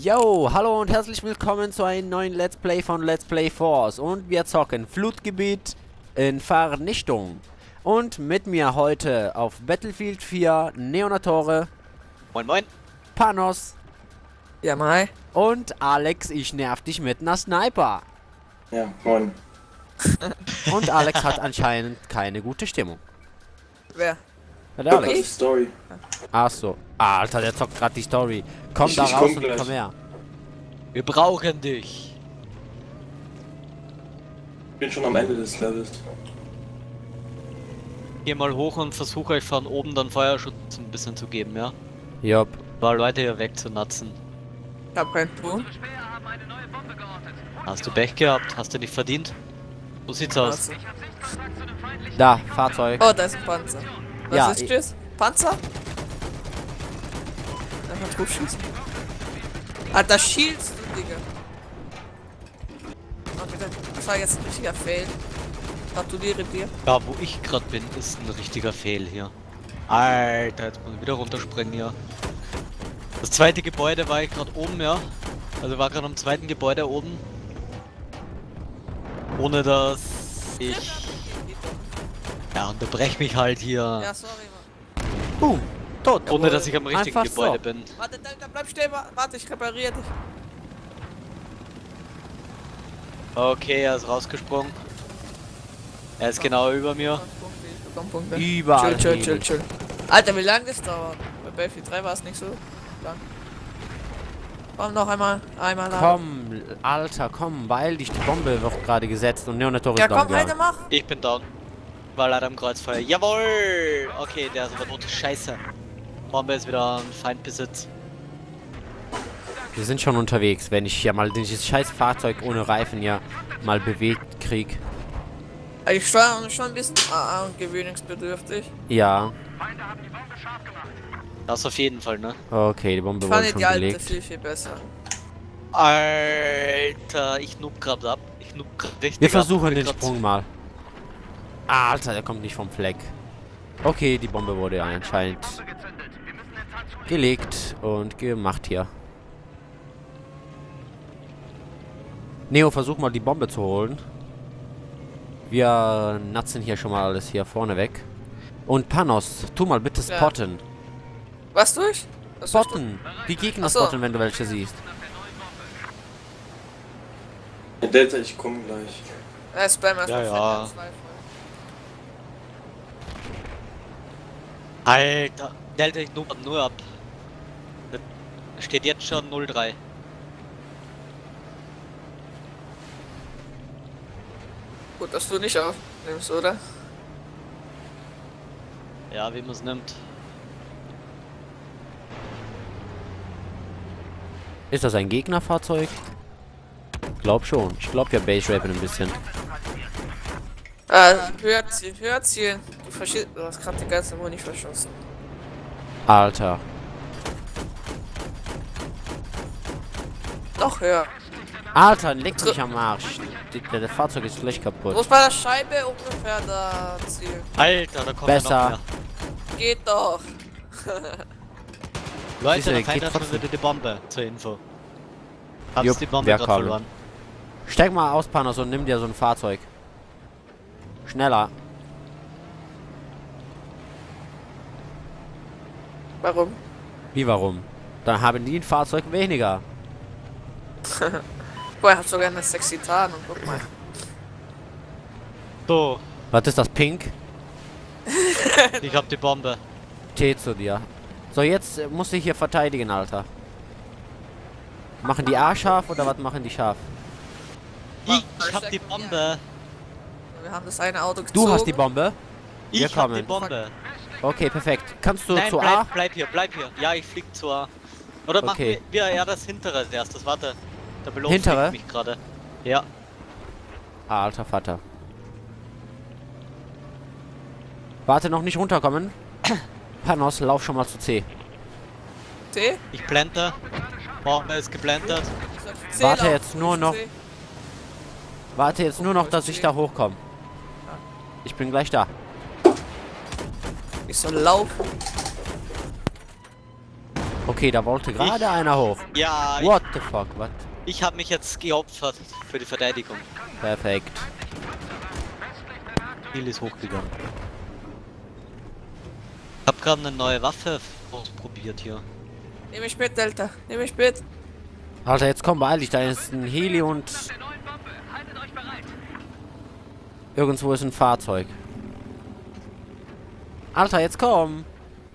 Yo, hallo und herzlich willkommen zu einem neuen Let's Play von Let's Play Force. Und wir zocken Flutgebiet in Vernichtung. Und mit mir heute auf Battlefield 4 Neonatore, Moin Moin. Panos Ja, Mai. und Alex, ich nerv dich mit einer Sniper. Ja, moin. Und Alex hat anscheinend keine gute Stimmung. Wer? Ja, der Das Alex. ist Story. Ach so. Alter, der zockt gerade die Story. Komm Ich- da ich raus komm und gleich. komm her. Wir brauchen dich. Ich bin schon am Ende des Levels. Geh mal hoch und versuche euch von oben dann Feuerschutz ein bisschen zu geben, ja? Jopp. War Leute hier wegzunatzen. Ich hab keinen Ton. Hast du Pech gehabt? Hast du nicht verdient? So sieht's aus. Da, Fahrzeug. Oh, da ist ein Panzer. Was Ja, ist das? Panzer? Einfach drauf schießen. Ah, da schielst du, Digga. Okay, das war jetzt ein richtiger Fail. Gratuliere dir. Da, wo ich gerade bin, ist ein richtiger Fehl hier. Alter, jetzt muss ich wieder runterspringen hier. Das zweite Gebäude war ich gerade oben, ja. Also war gerade am zweiten Gebäude oben. Ohne dass ich... Ja, unterbrech mich halt hier. Ja, sorry, Mann. Boom. Tot. Ohne dass ich am richtigen Einfach Gebäude so. bin. Warte, Delta, bleib stehen. wa- Warte, ich repariere dich. Okay, er ist rausgesprungen. Er ist genau über mir. Punkte. Überall. Chill, chill, chill, chill. Alter, wie lange das dauert? Bei Battlefield 3 war es nicht so lang. Komm noch einmal, einmal. Komm, Alter, komm, weil dich die Bombe wird gerade gesetzt und Neonatore Ja, ist down komm, Alter, mach. Ich bin down. War leider im Kreuzfeuer. Jawohl! Okay, der ist aber tot. Scheiße. Bombe ist wieder ein Feindbesitz. Wir sind schon unterwegs, wenn ich hier mal dieses scheiß Fahrzeug ohne Reifen ja mal bewegt krieg. Ich steuere schon ein bisschen ah, ah, gewöhnungsbedürftig. Ja, Das auf jeden Fall, ne? okay, die Bombe fand schon die alte gelegt. viel, viel besser. Alter, ich noob grad ab. Ich noob grad richtig Wir ab. versuchen Bin den Sprung mal. Alter, der kommt nicht vom Fleck. Okay, die Bombe wurde anscheinend gelegt und gemacht hier. Neo, versuch mal die Bombe zu holen. Wir natzen hier schon mal alles hier vorne weg. Und Panos, tu mal bitte Ja. spotten. Was durch? Was? Spotten! Die Gegner so. spotten, wenn du welche siehst. Ja, Delta, ich komme gleich. Äh, Spam erstmal Ja, ja. Alter, Delta, ich noob nur ab. Das steht jetzt schon 0-3. Gut, dass du nicht aufnimmst, oder? Ja, wie man es nimmt. Ist das ein Gegnerfahrzeug? Glaub schon. Ich glaub ja Base Raven ein bisschen. Äh, höher zielen, verschießt, du hast gerade die ganze Muni verschossen. Alter. Noch höher. Alter, leck mich am Arsch. Der, der Fahrzeug ist gleich Du kaputt. musst bei der Scheibe ungefähr da zielen. Alter, da kommt Besser. Ja noch mehr. Geht doch. Leute, Siehste, der geht Feind hat schon trotzdem. wieder die Bombe zur Info. Hab's Jupp, die Bombe gerade verloren. Steig mal aus, Panos, und nimm dir so ein Fahrzeug. Schneller. Warum? Wie warum? Dann haben die ein Fahrzeug weniger. Boah, er hat sogar eine sexy Tarnung. Guck mal. So, Was ist das? Pink? ich hab die Bombe. T zu dir. So, jetzt äh, musst du hier verteidigen, Alter. Machen die A scharf oder was machen die scharf? Ich, ich hab die Bombe. Wir haben das eine Auto gezogen. Du hast die Bombe? Ich Wir hab die. Bombe. Okay, perfekt. Kannst du Nein, zu A? bleib, bleib hier, bleib hier. Ja, ich flieg zu A. Oder machen Okay. wir, wir ja das hintere als erstes. Warte. Der Belohn Hintere? mich gerade. Ja. Ah, alter Vater. Warte, noch nicht runterkommen. Panos, lauf schon mal zu C. T? Ich blende. Bombe ist geblendet. C Warte laufen, jetzt nur noch. C. Warte jetzt nur noch, dass ich da hochkomme. Ich bin gleich da. Ich soll laufen. Okay, da wollte gerade einer hoch. Ja, ich, What the fuck, what? ich habe mich jetzt geopfert für die Verteidigung. Perfekt. Ziel ist hochgegangen. Ich hab gerade eine neue Waffe ausprobiert hier. Nehme ich mit, Delta. Nehme ich mit. Alter, jetzt komm beeil dich, da ist ein Heli und... Irgendwo ist ein Fahrzeug. Alter, jetzt komm!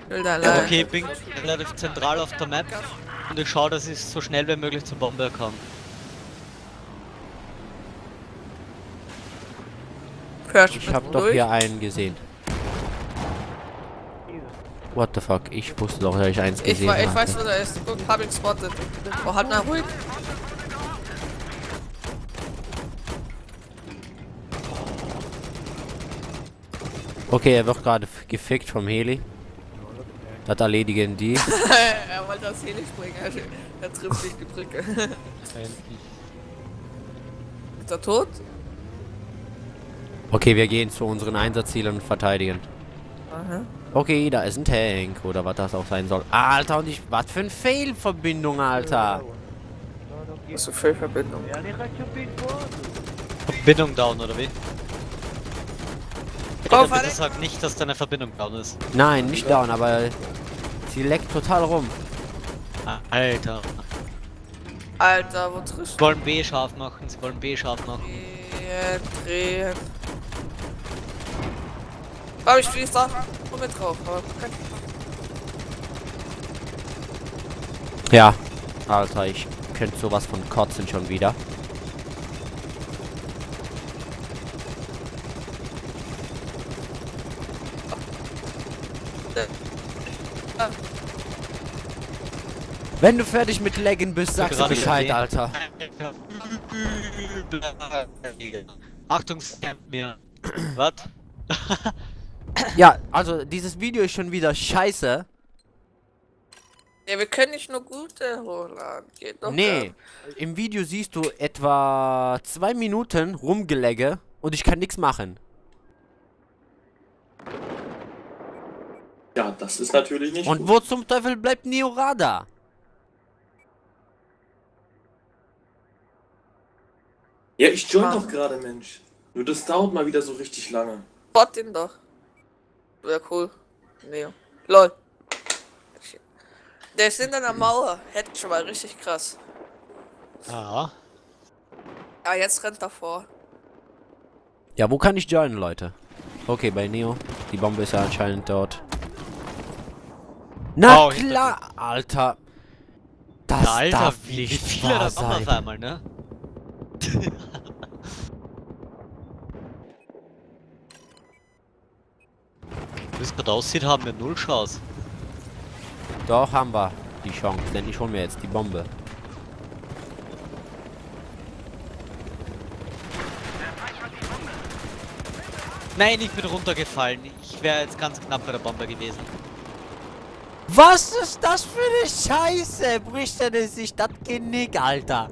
Will da allein. Okay, bin relativ zentral auf der Map und ich schaue, dass ich so schnell wie möglich zur Bombe komme. Ich hab doch hier einen gesehen. What the fuck? Ich wusste doch, dass ich eins Ich, gesehen wei- ich habe. weiß, wo der ist. Guck, hab ihn spotted. Oh, halt mal ruhig. Okay, er wird gerade gefickt vom Heli. Das erledigen die. er wollte hier nicht springen. Er, er trifft sich die Brücke. ist er tot? Okay, wir gehen zu unseren Einsatzzielen und verteidigen. Aha. Okay, da ist ein Tank oder was das auch sein soll. Alter, und ich. Was für eine Fehlverbindung, Alter. Was für Fehlverbindung. Verbindung down, oder wie? Warte. bitte sag nicht, dass deine Verbindung down ist. Nein, nicht down, aber sie leckt total rum. Ah, Alter. Alter, wo triffst Sie wollen B scharf machen, sie wollen B scharf machen. Drehen, drehen. Aber ich fließ da. Komm mit drauf. Aber. Ja. Alter, ich könnte sowas von kotzen schon wieder. Wenn du fertig mit Leggen bist, sagst du Bescheid, gesehen. Alter. Achtung, scamp mir. Was? Ja, also dieses Video ist schon wieder scheiße. Ja, wir können nicht nur gute hochladen. Geht doch. Nee, im Video siehst du etwa zwei Minuten rumgelegge und ich kann nichts machen. Ja, das ist natürlich nicht Und gut. wo zum Teufel bleibt Neorada? Ja, ich join Mann. doch gerade, Mensch. Nur das dauert mal wieder so richtig lange. Bot ihn doch. Wäre cool. Nee. Lol. Der ist hinter der Mauer. Hätte schon mal richtig krass. Ja. Ah, jetzt rennt er vor. Ja, wo kann ich joinen, Leute? Okay, bei Neo. Die Bombe ist ja anscheinend dort. Na Oh, klar, Alter. Das Ja, Alter, darf wie, wie nicht viele wahr das auch auf sein. einmal, ne? Wie es gerade aussieht, haben wir null Chance. Doch, haben wir die Chance, denn ich hol mir jetzt die Bombe. Nein, ich bin runtergefallen. Ich wäre jetzt ganz knapp bei der Bombe gewesen. Was ist das für eine Scheiße? Bricht er sich das Genick, Alter?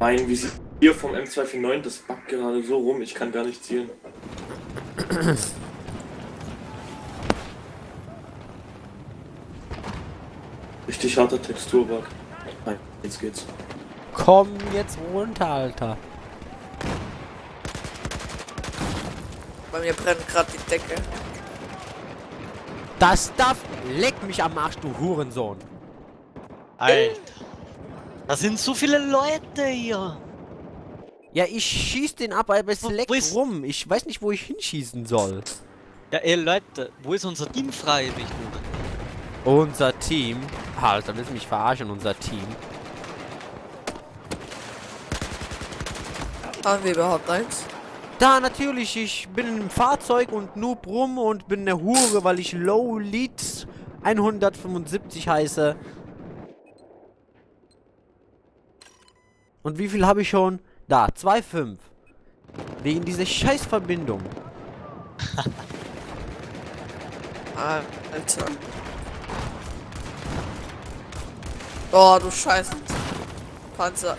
Mein Visier vom M249, das backt gerade so rum, ich kann gar nicht zielen. Richtig harter Texturbug. Nein, jetzt geht's. Komm jetzt runter, Alter. Bei mir brennt gerade die Decke. Das darf... Leck mich am Arsch, du Hurensohn. Alter. Da sind so viele Leute hier. Ja, ich schieß den ab, aber es leckt ist- rum. Ich weiß nicht, wo ich hinschießen soll. Ja, ey Leute, wo ist unser Team freiwillig? Unser Team... Alter, willst du mich verarschen, unser Team? Haben wir überhaupt eins? Da, natürlich, ich bin im Fahrzeug und noob rum und bin eine Hure, weil ich Low Lead 175 heiße. Und wie viel habe ich schon? Da, 2,5. Wegen dieser Scheißverbindung. Ah, Alter. Oh, du Scheiße. Panzer.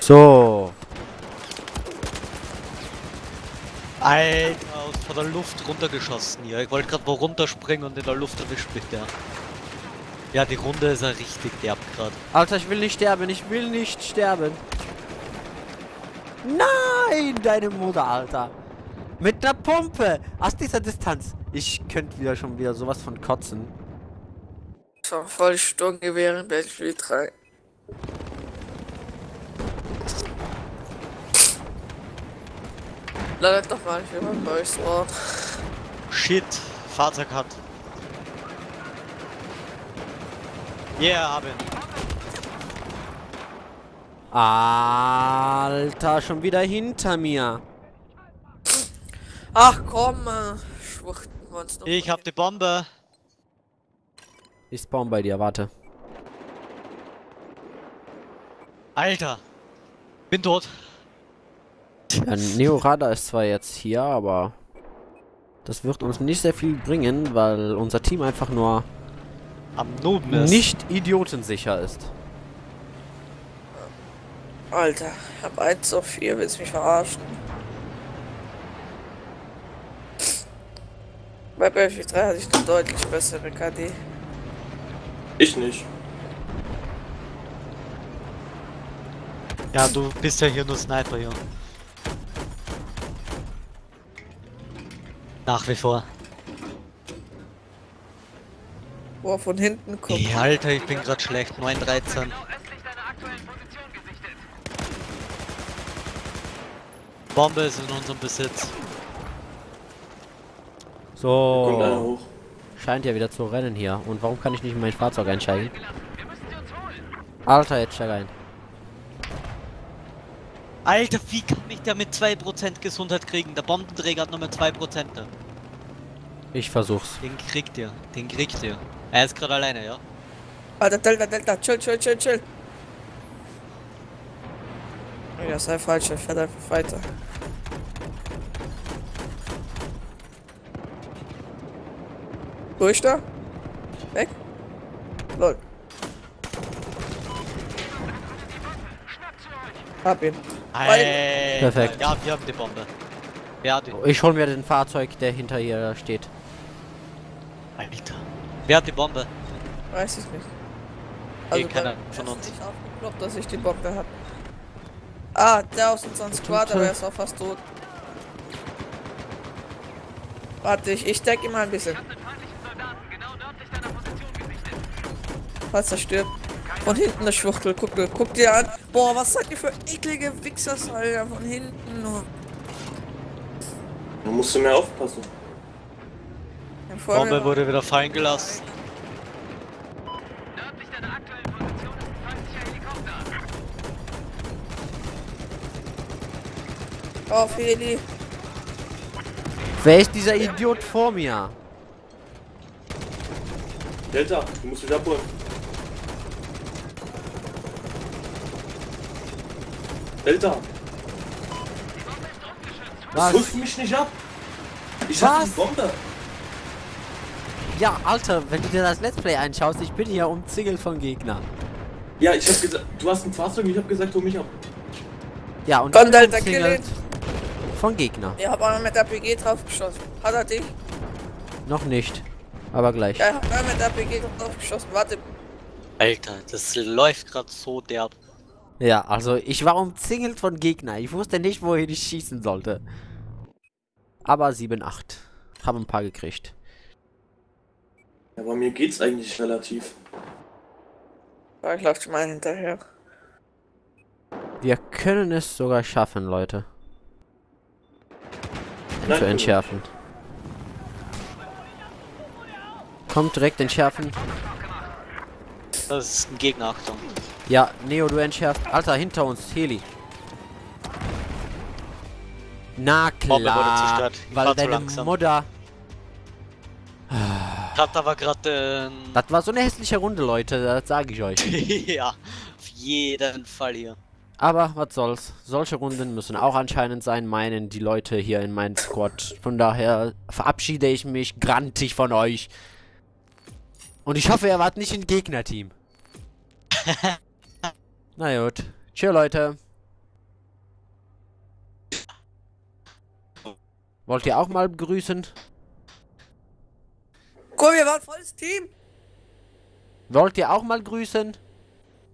So. Alter, aus von der Luft runtergeschossen hier. Ich wollte gerade wo runterspringen und in der Luft erwischt mich der. Ja, die Runde ist ja richtig derb gerade. Alter, ich will nicht sterben, ich will nicht sterben. Nein, deine Mutter, Alter. Mit der Pumpe. Aus dieser Distanz. Ich könnte wieder schon wieder sowas von kotzen. So, voll Sturmgewehr in Battlefield 3. Landet doch mal nicht immer bei euch spawn. Shit, Fahrzeug hat. Yeah, hab ihn. Alter, schon wieder hinter mir. Ach komm, Schwuchtenmonster. Ich hab die Bombe. Ich spawn bei dir, warte. Alter. Bin tot. Ja, Neorada ist zwar jetzt hier, aber das wird uns nicht sehr viel bringen, weil unser Team einfach nur Am Nooben ist. nicht idiotensicher ist. Alter, ich hab 1 auf 4, willst mich verarschen? Bei Battlefield 3 hatte ich eine deutlich bessere KD. Ich nicht. Ja, du bist ja hier nur Sniper, hier. Nach wie vor. Wo er von hinten kommt. Ey, Alter, ich bin grad schlecht. 913. Bombe ist in unserem Besitz. So, scheint ja wieder zu rennen hier. Und warum kann ich nicht in mein Fahrzeug einsteigen? Alter, jetzt steig ein. Alter, wie kann ich der mit 2% Gesundheit kriegen? Der Bombenträger hat nur mit 2%. Ich versuch's. Den kriegt ihr. Den kriegt ihr. Er ist gerade alleine, ja? Alter, Delta, Delta, chill, chill, chill, chill. Ja, sei falsch, er fährt einfach weiter. Wo ist der? Weg? Lol. Hab ihn. Alter. Perfekt. Ja, wir haben die Bombe. Wer hat die? Ich hol mir den Fahrzeug, der hinter ihr steht. Alter. Wer hat die Bombe? Weiß ich nicht. Eh, keiner bei- von uns. nicht aufgeploppt, dass ich die Bombe hab. Ah, der aus unserem Squad, aber er ist auch fast tot. Warte, ich, ich deck ihn mal ein bisschen. Falls er stirbt. Von hinten der Schwuchtel, guck, dir- guck dir an. Boah, was seid ihr für eklige Wichser, Alter, von hinten nur. Da musst du mehr aufpassen. Bombe wurde wieder fallen gelassen. Auf Heli. Wer ist dieser Idiot vor mir? Delta, du musst mich abholen. Delta, Was? du mich nicht ab? Ich hab Was? die Bombe. Ja, Alter, wenn du dir das Let's Play anschaust, ich bin hier umzingelt von Gegnern. Ja, ich hab gesagt, du hast ein Fahrzeug und ich hab gesagt, hol mich ab. Ja, und Komm, ich bin Delta, umzingelt von Gegnern. Ich hab einmal mit RPG drauf geschossen. Hat er dich? Noch nicht. Aber gleich. Ja, ich hab einmal mit RPG drauf geschossen. Warte. Alter, das läuft gerade so derb. Ja, also ich war umzingelt von Gegnern. Ich wusste nicht, wohin ich schießen sollte. Aber 7-8. Hab ein paar gekriegt. Ja, aber mir geht's eigentlich relativ. Ich lauf schon mal hinterher. Wir können es sogar schaffen, Leute. Nein, Zu entschärfen. Kommt direkt entschärfen. Das ist ein Gegner, Achtung. Ja, Neo, du entschärfst. Alter, hinter uns, Heli. Na klar, weil deine langsam. Mutter... Hab aber gerade Das war so eine hässliche Runde, Leute, das sage ich euch. ja, auf jeden Fall hier. Aber was soll's. Solche Runden müssen auch anscheinend sein, meinen die Leute hier in meinem Squad. Von daher verabschiede ich mich grantig von euch. Und ich hoffe, ihr wart nicht ein Gegnerteam. Na gut. Tschö, Leute. Wollt ihr auch mal begrüßen? Cool, wir waren volles Team. Wollt ihr auch mal grüßen?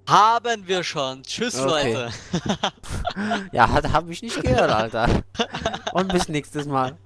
Haben wir schon. Tschüss, Okay. Leute. Ja, hat, hab ich nicht gehört, Alter. Und bis nächstes Mal.